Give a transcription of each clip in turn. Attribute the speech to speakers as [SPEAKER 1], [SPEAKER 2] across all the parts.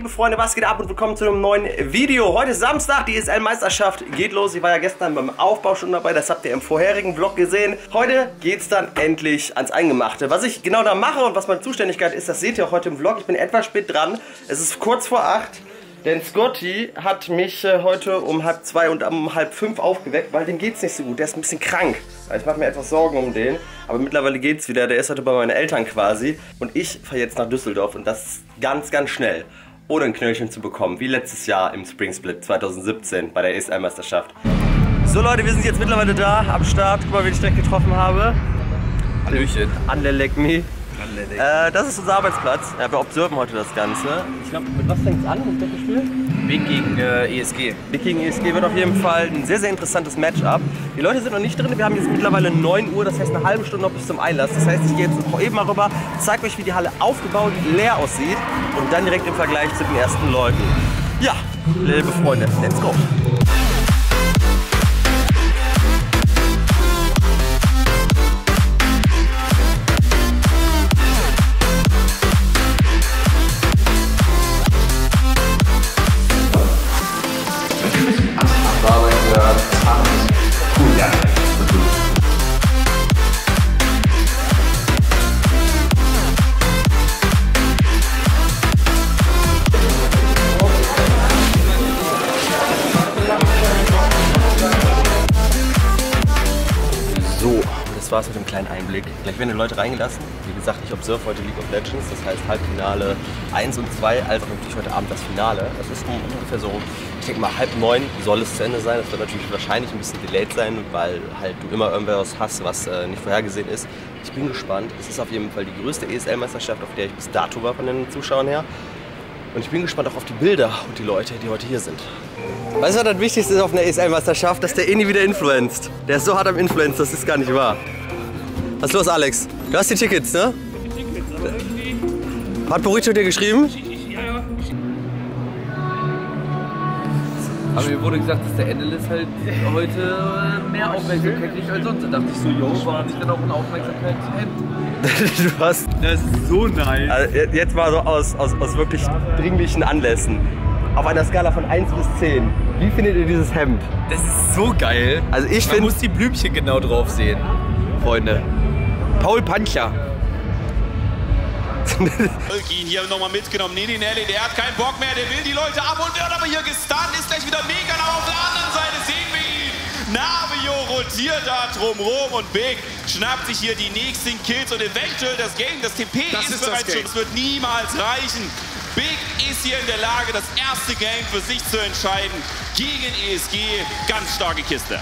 [SPEAKER 1] liebe Freunde, was geht ab und willkommen zu einem neuen Video. Heute ist Samstag, die ESL-Meisterschaft geht los. Ich war ja gestern beim Aufbau schon dabei, das habt ihr im vorherigen Vlog gesehen. Heute geht's dann endlich ans Eingemachte. Was ich genau da mache und was meine Zuständigkeit ist, das seht ihr auch heute im Vlog. Ich bin etwas spät dran. Es ist kurz vor acht. Denn Scotty hat mich äh, heute um halb zwei und um halb fünf aufgeweckt, weil dem geht's nicht so gut. Der ist ein bisschen krank. Also ich mache mir etwas Sorgen um den. Aber mittlerweile geht's wieder. Der ist heute bei meinen Eltern quasi. Und ich fahre jetzt nach Düsseldorf und das ganz, ganz schnell. Ohne ein Knöllchen zu bekommen. Wie letztes Jahr im Spring Split 2017 bei der ESL-Meisterschaft. So Leute, wir sind jetzt mittlerweile da am Start. Guck mal, wen ich direkt getroffen habe.
[SPEAKER 2] Hallöchen.
[SPEAKER 1] Anlelek me. Äh, das ist unser Arbeitsplatz. Ja, wir observen heute das Ganze. Ich glaube, mit was fängt es an, das Doppelspiel?
[SPEAKER 2] Weg gegen äh, ESG.
[SPEAKER 1] Big gegen ESG wird auf jeden Fall ein sehr, sehr interessantes Matchup. Die Leute sind noch nicht drin. Wir haben jetzt mittlerweile 9 Uhr, das heißt eine halbe Stunde noch bis zum Einlass. Das heißt, ich gehe jetzt eben mal rüber, zeige euch, wie die Halle aufgebaut, leer aussieht und dann direkt im Vergleich zu den ersten Leuten. Ja, liebe Freunde, let's go. Gleich werden die Leute reingelassen. Wie gesagt, ich observe heute League of Legends, das heißt Halbfinale 1 und 2, als auch natürlich heute Abend das Finale. Das ist ungefähr so, ich denke mal halb neun soll es zu Ende sein. Das wird natürlich wahrscheinlich ein bisschen delayed sein, weil halt du immer irgendwas hast, was äh, nicht vorhergesehen ist. Ich bin gespannt. Es ist auf jeden Fall die größte ESL-Meisterschaft, auf der ich bis dato war von den Zuschauern her. Und ich bin gespannt auch auf die Bilder und die Leute, die heute hier sind. Weißt du, was das Wichtigste ist auf einer ESL-Meisterschaft? Dass der Inni wieder influenzt. Der ist so hart am Influenz, das ist gar nicht wahr. Was ist los, Alex? Du hast die Tickets, ne? Hat Burrito dir geschrieben?
[SPEAKER 2] Aber mir wurde gesagt, dass der Endelis halt heute mehr Aufmerksamkeit kriegt als sonst. Da dachte ich so, yo, warum nicht dann auch eine Aufmerksamkeit
[SPEAKER 1] du hast.
[SPEAKER 3] Das ist so nice.
[SPEAKER 1] Also jetzt mal so aus, aus, aus wirklich dringlichen Anlässen. Auf einer Skala von 1 bis 10. Wie findet ihr dieses Hemd?
[SPEAKER 2] Das ist so geil.
[SPEAKER 1] Also ich
[SPEAKER 2] Man
[SPEAKER 1] finde.
[SPEAKER 2] muss die Blümchen genau drauf sehen.
[SPEAKER 1] Freunde.
[SPEAKER 2] Paul Pancher.
[SPEAKER 4] Ihn hier nochmal mitgenommen. Nini Nelly, der hat keinen Bock mehr, der will die Leute abholen, wird aber hier gestunt, ist gleich wieder mega nah auf der anderen Seite, sehen wir ihn. Navio rotiert da drumrum und Big schnappt sich hier die nächsten Kills und eventuell das Game. Das TP
[SPEAKER 3] Das
[SPEAKER 4] ist,
[SPEAKER 3] ist das
[SPEAKER 4] bereits schon, es wird niemals reichen. Big ist hier in der Lage, das erste Game für sich zu entscheiden gegen ESG. Ganz starke Kiste.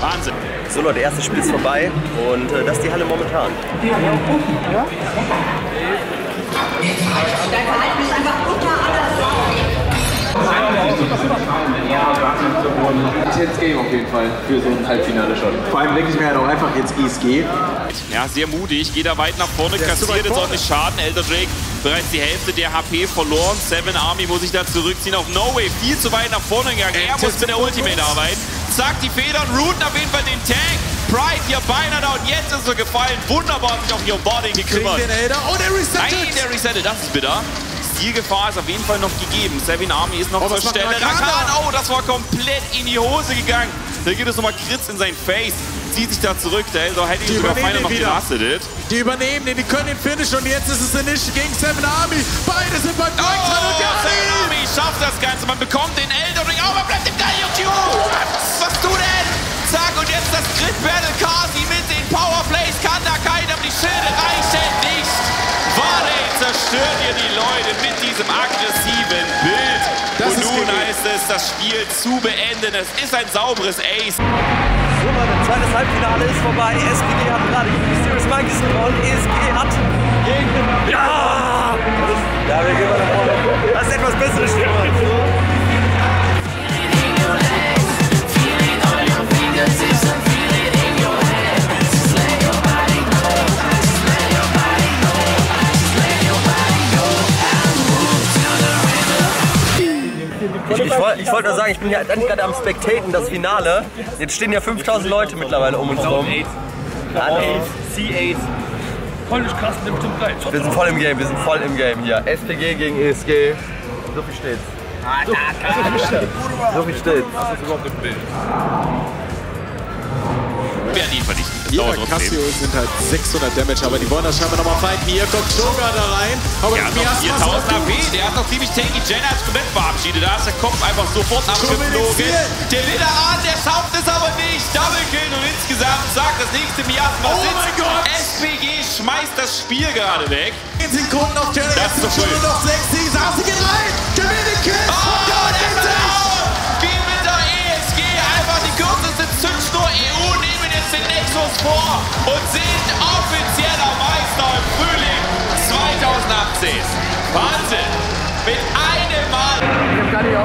[SPEAKER 4] Wahnsinn.
[SPEAKER 1] So Leute, erstes Spiel ist vorbei und äh, das ist die Halle momentan.
[SPEAKER 5] Dein Verhalten ist einfach unter aller
[SPEAKER 6] Jetzt Game auf jeden Fall für so ein Halbfinale schon. Vor allem denke ich mir halt auch einfach jetzt ESG.
[SPEAKER 4] Ja, sehr mutig. Geht er weit nach vorne, kassiert jetzt ordentlich Schaden. Elder Drake bereits die Hälfte der HP verloren. Seven Army muss sich da zurückziehen auf No Way. Viel zu weit nach vorne gegangen. Er muss mit der Ultimate arbeiten. Zack, die Federn. Root auf jeden Fall den Tank. Pride hier beinahe da und jetzt ist er gefallen. Wunderbar sich auch hier um Boarding gekümmert.
[SPEAKER 3] Den Elder. Oh, der
[SPEAKER 4] Nein,
[SPEAKER 3] resettet.
[SPEAKER 4] der Resettet, das ist bitter. Zielgefahr ist auf jeden Fall noch gegeben. Seven Army ist noch
[SPEAKER 3] Oh,
[SPEAKER 4] zur Stelle.
[SPEAKER 3] Rakan da?
[SPEAKER 4] oh, das war komplett in die Hose gegangen. Da gibt es nochmal Kritz in sein Face. Zieht sich da zurück. Der Elder hätte ihn
[SPEAKER 3] Die
[SPEAKER 4] sogar feiner noch
[SPEAKER 3] wieder. Die übernehmen den, die können den Finish und jetzt ist es der Nisch gegen Seven Army. Beide sind bei
[SPEAKER 4] Oh,
[SPEAKER 3] Blackson und
[SPEAKER 4] Seven. Army schafft das Ganze. Man bekommt den Elder Ring. Oh, man bleibt im Galliotju. Was du denn? Zack, und jetzt das Grid Battle. Kasi mit den Powerplays. Kann da keiner, die Schilde reichen es, das Spiel zu beenden. Es ist ein sauberes Ace.
[SPEAKER 1] So Leute, zweites Halbfinale ist vorbei. SGG hat gerade gegen Serious Monkeys gewonnen. ESG hat gegen... Ja! Ja, wir gehen mal nach vorne. Das ist etwas sagen, ich bin hier eigentlich gerade am Spectaten, das Finale. Jetzt stehen ja 5000 Leute mittlerweile um uns rum.
[SPEAKER 2] C8. Polnisch krass, nimmt.
[SPEAKER 1] Wir sind voll im Game, wir sind voll im Game hier. SPG gegen ESG. So viel steht's. So viel steht's.
[SPEAKER 4] werden ihn vernichten. Das
[SPEAKER 3] Jeder
[SPEAKER 4] dauert trotzdem.
[SPEAKER 3] Cassio sind halt 600 Damage, aber die wollen das scheinbar nochmal fighten. Hier kommt Shoga da rein. Aber
[SPEAKER 4] Er hat noch 4000 AP, der hat noch ziemlich tanky. Jenna hat komplett verabschiedet. Da ist der Kopf einfach sofort abgeflogen. Der Lilleran, der schafft es aber nicht. Double Kill und insgesamt sagt das nächste Miasma
[SPEAKER 3] Oh mein Gott.
[SPEAKER 4] SPG schmeißt das Spiel gerade weg.
[SPEAKER 3] 10 Sekunden auf Jerry.
[SPEAKER 4] Das ist früh.
[SPEAKER 3] schon noch 6. Die Sase geht rein. Gewinnt den Kill.
[SPEAKER 4] Oh,
[SPEAKER 3] Ja,
[SPEAKER 4] der Nexus vor und sind offizieller Meister im Frühling 2018. Wahnsinn! Mit einem Mal!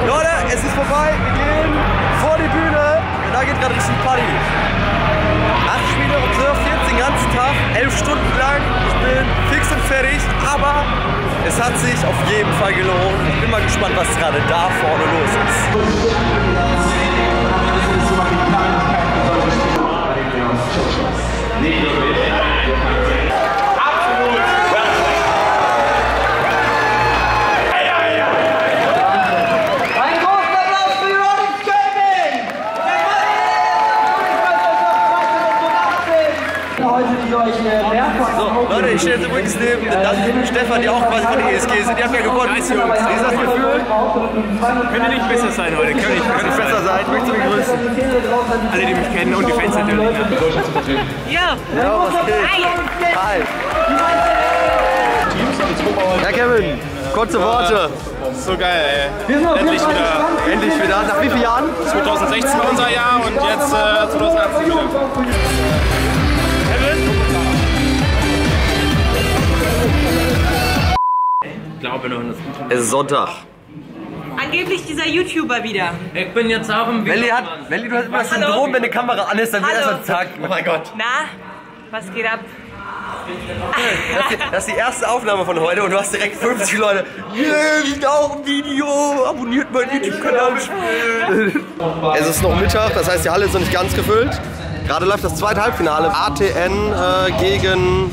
[SPEAKER 1] Leute, es ist vorbei. Wir gehen vor die Bühne. Und da geht gerade richtig Party. Acht Spiele observed jetzt den ganzen Tag, elf Stunden lang. Ich bin fix und fertig, aber es hat sich auf jeden Fall gelohnt. Ich bin mal gespannt, was gerade da vorne los ist.
[SPEAKER 5] Die euch mehrfach
[SPEAKER 1] So, Leute, ich jetzt übrigens neben das ist Stefan, die auch quasi von der ESG sind. Die haben ja gewonnen. Gefühl?
[SPEAKER 7] Könnte nicht besser sein heute, könnte nicht
[SPEAKER 1] Könnte besser sein. Möchtest du mich grüßen?
[SPEAKER 7] Alle, die mich kennen und die Fans natürlich. Ne?
[SPEAKER 5] Ja,
[SPEAKER 1] Ja, was geht? Hi. Ja, Kevin, kurze Worte.
[SPEAKER 7] So geil, ey. Endlich wieder.
[SPEAKER 1] Endlich wieder. Nach wie vielen Jahren?
[SPEAKER 7] 2016 war unser Jahr und jetzt äh, 2018 wieder. Ich glaube noch, das ist gut.
[SPEAKER 1] Es ist Sonntag.
[SPEAKER 8] Angeblich dieser YouTuber wieder.
[SPEAKER 2] Ich bin jetzt auf dem
[SPEAKER 1] Welli hat, Welli, du hast immer das Syndrom, wenn eine Kamera an ist, dann wird
[SPEAKER 8] Hallo.
[SPEAKER 1] erstmal zack. Oh mein Gott.
[SPEAKER 8] Na, was geht ab?
[SPEAKER 1] Das ist, die, das ist die erste Aufnahme von heute und du hast direkt 50 Leute. Yeah, ich auch ein Video. Abonniert meinen YouTube-Kanal. Es ist noch Mittag, das heißt, die Halle ist noch nicht ganz gefüllt. Gerade läuft das zweite Halbfinale. ATN äh, gegen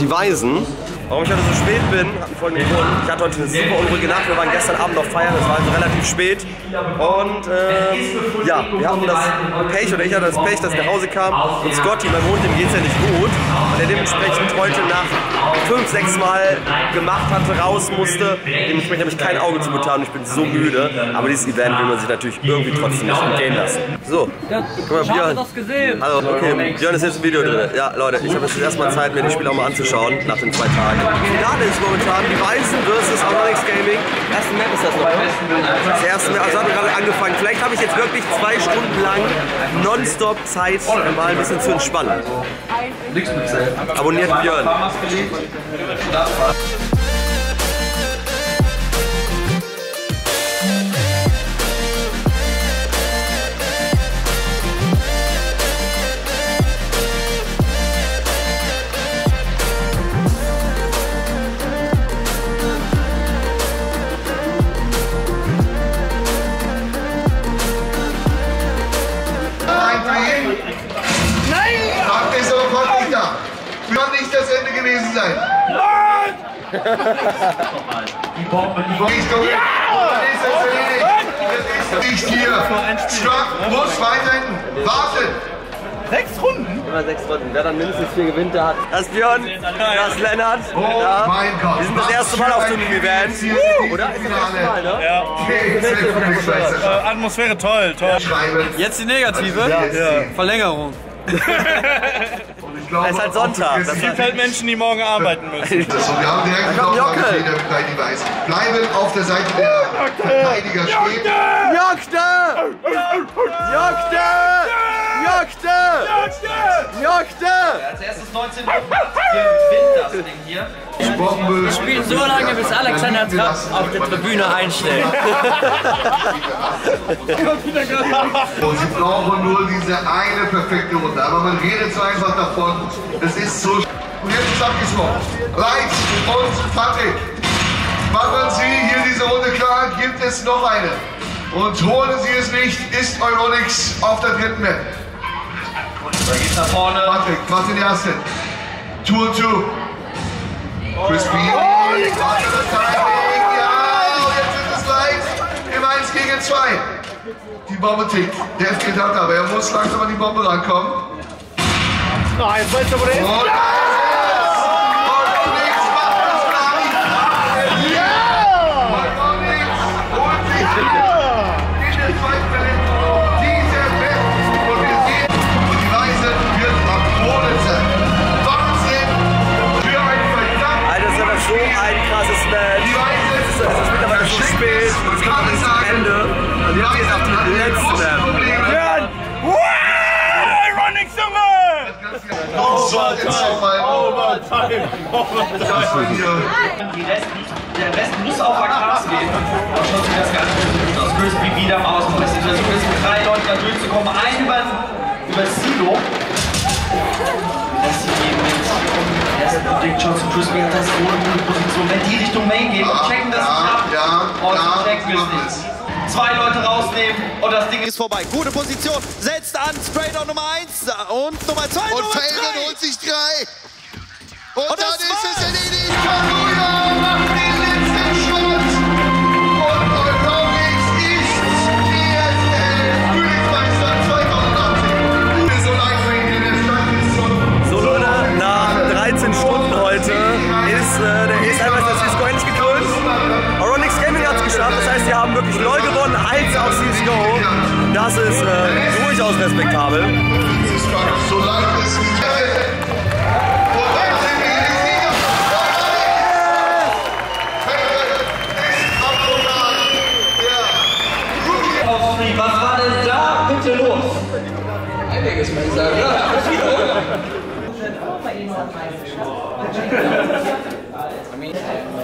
[SPEAKER 1] die Weisen. Warum ich heute so spät bin, hat einen folgenden Grund. Ich hatte heute eine super unruhige Nacht. Wir waren gestern Abend noch feiern, es war also relativ spät. Und ähm, ja, wir hatten das Pech, oder ich hatte das Pech, dass ich nach Hause kam und Scotty, mein Hund, dem geht's ja nicht gut. Und er dementsprechend heute Nacht fünf, sechs Mal gemacht hatte, raus musste. Dementsprechend habe ich kein Auge zu getan und ich bin so müde. Aber dieses Event will man sich natürlich irgendwie trotzdem nicht entgehen lassen. So, guck mal, Björn.
[SPEAKER 2] das gesehen.
[SPEAKER 1] Hallo, okay. Björn ist jetzt im Video drin. Ja, Leute, ich habe jetzt erstmal Zeit, mir die Spiele auch mal anzuschauen, nach den zwei Tagen. Finale ist momentan die Weißen versus Harmonix Gaming. Erste Map ist das noch, ne? Das erste Map, also haben wir gerade angefangen. Vielleicht habe ich jetzt wirklich zwei Stunden lang nonstop Zeit, mal ein bisschen zu entspannen. Abonniert Björn.
[SPEAKER 9] Nein! Gewesen sein. Nein! Ich komme. Dann ist es erledigt. Das ist nicht hier. Stopp, muss weiterhin warten.
[SPEAKER 1] Immer sechs Runden. Wer dann mindestens vier gewinnt, der hat. Das ist Björn, das ist Lennart.
[SPEAKER 9] Oh
[SPEAKER 1] Ja.
[SPEAKER 9] mein Gott.
[SPEAKER 1] Wir sind das erste Mal auf so einem Event. Oder? Ist das erste Mal, ne?
[SPEAKER 9] Ja. Okay,
[SPEAKER 7] Atmosphäre toll, toll. Jetzt die negative. Verlängerung.
[SPEAKER 9] Glaube,
[SPEAKER 1] Es ist halt Sonntag. Das
[SPEAKER 7] Es gibt halt Menschen, die morgen arbeiten müssen.
[SPEAKER 9] Das und wir haben direkt noch
[SPEAKER 1] Jockel.
[SPEAKER 9] Weißen bleiben auf der Seite der Verteidiger stehen.
[SPEAKER 1] Jagde! Jagde! Jagde! Jagde!
[SPEAKER 2] Als erstes 19 Uhr gewinnt das Ding hier.
[SPEAKER 9] Bombe.
[SPEAKER 2] Spielen so lange, bis Alexander Trapp auf der Tribüne einstellt.
[SPEAKER 9] Und sie brauchen nur diese eine perfekte Runde. Aber man redet so einfach davon. Das ist so. sch- Und jetzt ist abgesprochen. Leitz und Patrick. Machen Sie hier diese Runde klar. Gibt es noch eine? Und holen sie es nicht, ist Euronics auf der dritten Map.
[SPEAKER 2] Da geht's nach vorne.
[SPEAKER 9] Patrick, was sind die ersten? Two und two. Crispy. Oh, das Timing. Ja, und jetzt ist es gleich im 1 gegen 2. Die Bombe tickt. Der FG hat aber, er muss langsam an die Bombe rankommen.
[SPEAKER 2] Ah, jetzt weißt du, wo der ist.
[SPEAKER 9] Die
[SPEAKER 2] Rest, der Rest muss auf der Klasse gehen. Aber schaut sich das Ganze gut aus. Crispy wieder am Ausbau. Situation ist mit drei Leuten da durchzukommen. Ein über, über Silo. Das sie geben jetzt. Erst Dick Johnson, Crispy hat das so eine gute Position. Wenn die Richtung Main gehen und checken das nicht ab.
[SPEAKER 9] ja,
[SPEAKER 2] Und
[SPEAKER 9] ja,
[SPEAKER 2] checken wir es nicht. Zwei Leute rausnehmen und das Ding ist
[SPEAKER 3] vorbei. Gute Position. Setzt an. Spraydown Nummer 1 und Nummer 2.
[SPEAKER 9] Und
[SPEAKER 3] Nummer
[SPEAKER 9] holt sich drei. Und,
[SPEAKER 3] Und
[SPEAKER 9] dann
[SPEAKER 3] das
[SPEAKER 9] ist es erledigt.
[SPEAKER 1] Das ist äh, durchaus respektabel.
[SPEAKER 9] so leicht es. Ja.
[SPEAKER 2] Was war denn da bitte los?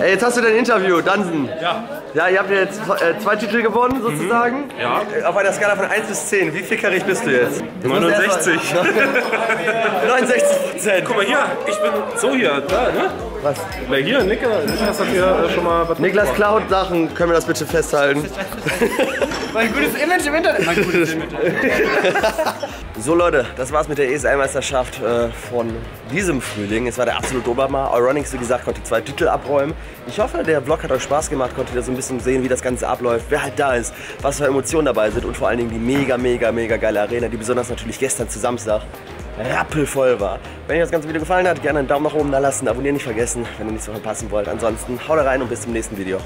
[SPEAKER 1] Ey, jetzt hast du dein Interview, Dansen. Ja. Ja, ihr habt ja jetzt äh, zwei Titel gewonnen, sozusagen.
[SPEAKER 10] Ja.
[SPEAKER 1] Äh, Auf einer Skala von 1 bis 10. Wie fickerig bist du jetzt?
[SPEAKER 10] 69.
[SPEAKER 1] 69 Prozent.
[SPEAKER 7] Guck mal hier, ich bin so hier, da, ne?
[SPEAKER 1] Was?
[SPEAKER 7] Weil hier, Niklas, Niklas hat hier äh, schon mal was
[SPEAKER 1] Niklas klaut Sachen, können wir das bitte festhalten?
[SPEAKER 2] Mein gutes Image im Internet. Mein gutes Image.
[SPEAKER 1] So Leute, das war's mit der ESL-Meisterschaft äh, von diesem Frühling. Es war der absolute Obermar. Euronics, wie gesagt, konnte zwei Titel abräumen. Ich hoffe, der Vlog hat euch Spaß gemacht, konntet ihr so ein bisschen sehen, wie das Ganze abläuft, wer halt da ist, was für Emotionen dabei sind und vor allen Dingen die mega, mega, mega geile Arena, die besonders natürlich gestern zu Samstag rappelvoll war. Wenn euch das ganze Video gefallen hat, gerne einen Daumen nach oben da lassen, abonnieren nicht vergessen, wenn ihr nichts verpassen wollt. Ansonsten haut rein und bis zum nächsten Video.